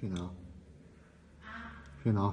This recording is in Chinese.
去哪？去哪？